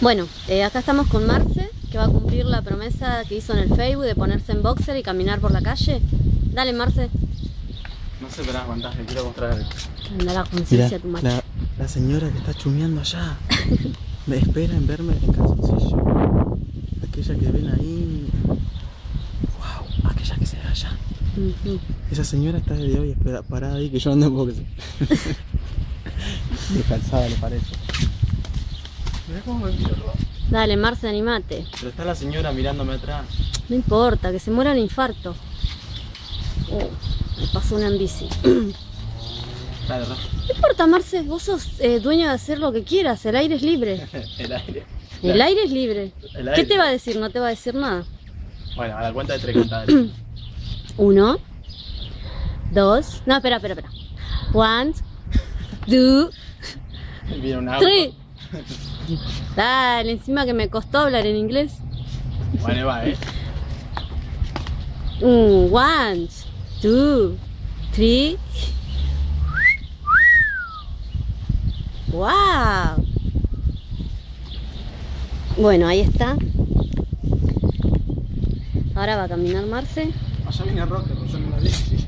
Bueno, eh, acá estamos con Marce, que va a cumplir la promesa que hizo en el Facebook de ponerse en boxer y caminar por la calle. Dale, Marce. No sé, pero aguantá, le quiero mostrar algo. Anda la conciencia tu macho. la, la señora que está chumeando allá. me espera en verme en calzoncillo. Aquella que ven ahí. Wow, aquella que se ve allá. Esa señora está desde hoy espera- parada ahí que yo ando en boxer. Descansada le parece. Cómo me. Dale, Marce, animate. Pero está la señora mirándome atrás. No importa, que se muera el infarto. Oh, me pasó una en bici. Dale, Rafa. No importa, Marce, vos sos eh, dueño de hacer lo que quieras, el aire es libre. El aire. El aire es libre. ¿Qué te va a decir? No te va a decir nada. Bueno, a la cuenta de tres cantá, dale. Uno, dos, no, espera, espera, espera. One, two, Viene un auto. three. Dale, encima que me costó hablar en inglés. Bueno, va, eh. Mm, one, two, three. Wow. Bueno, ahí está. Ahora va a caminar Marce. Allá viene Roque, yo una bici.